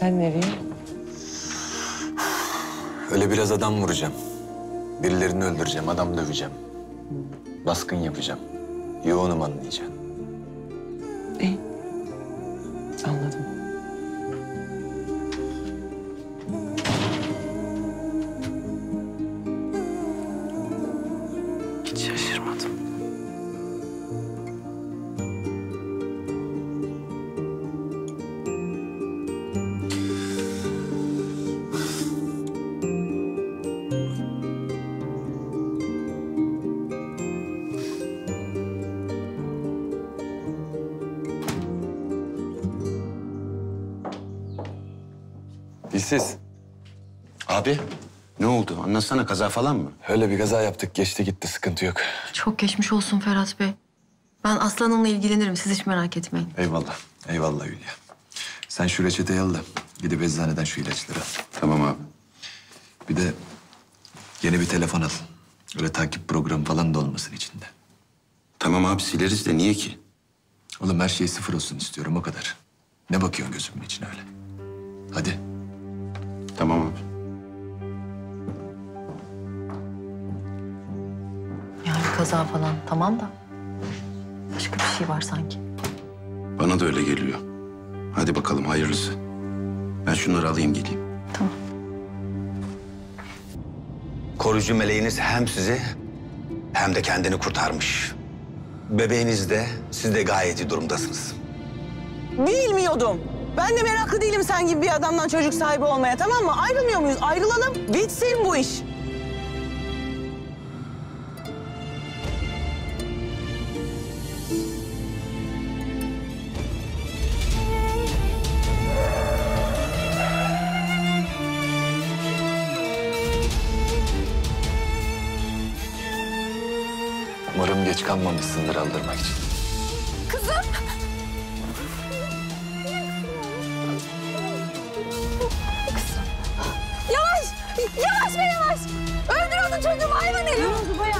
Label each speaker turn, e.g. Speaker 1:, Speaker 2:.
Speaker 1: Sen nereye?
Speaker 2: Öyle biraz adam vuracağım. Birilerini öldüreceğim, adam döveceğim. Baskın yapacağım. Yoğunum anlayacaksın.
Speaker 1: İyi.
Speaker 2: Dilsiz.
Speaker 3: Abi ne oldu? Anlatsana kaza falan mı?
Speaker 2: Öyle bir kaza yaptık. Geçti gitti. Sıkıntı yok.
Speaker 4: Çok geçmiş olsun Ferhat Bey. Ben Aslan'ımla ilgilenirim. Siz hiç merak etmeyin.
Speaker 2: Eyvallah. Eyvallah Hülya. Sen şu reçeteyi al da gidip eczaneden şu ilaçları al.
Speaker 3: Tamam abi.
Speaker 2: Bir de yeni bir telefon al. Öyle takip programı falan da olmasın içinde.
Speaker 3: Tamam abi sileriz de niye ki?
Speaker 2: Oğlum her şey sıfır olsun istiyorum o kadar. Ne bakıyorsun gözümün içine öyle? Hadi.
Speaker 3: Tamam abi.
Speaker 4: Yani kaza falan tamam da. Başka bir şey var sanki.
Speaker 3: Bana da öyle geliyor. Hadi bakalım hayırlısı. Ben şunları alayım geleyim.
Speaker 4: Tamam.
Speaker 5: Koruyucu meleğiniz hem sizi hem de kendini kurtarmış. Bebeğiniz de siz de gayet iyi durumdasınız.
Speaker 6: Bilmiyordum. Ben de meraklı değilim sen gibi bir adamdan çocuk sahibi olmaya tamam mı? Ayrılmıyor muyuz? Ayrılalım. Bitsin bu iş.
Speaker 2: Umarım geç kalmamışsındır aldırmak için.
Speaker 7: Yavaş! Öldür onu çocuğum hayvan herif! Ne oldu bayan?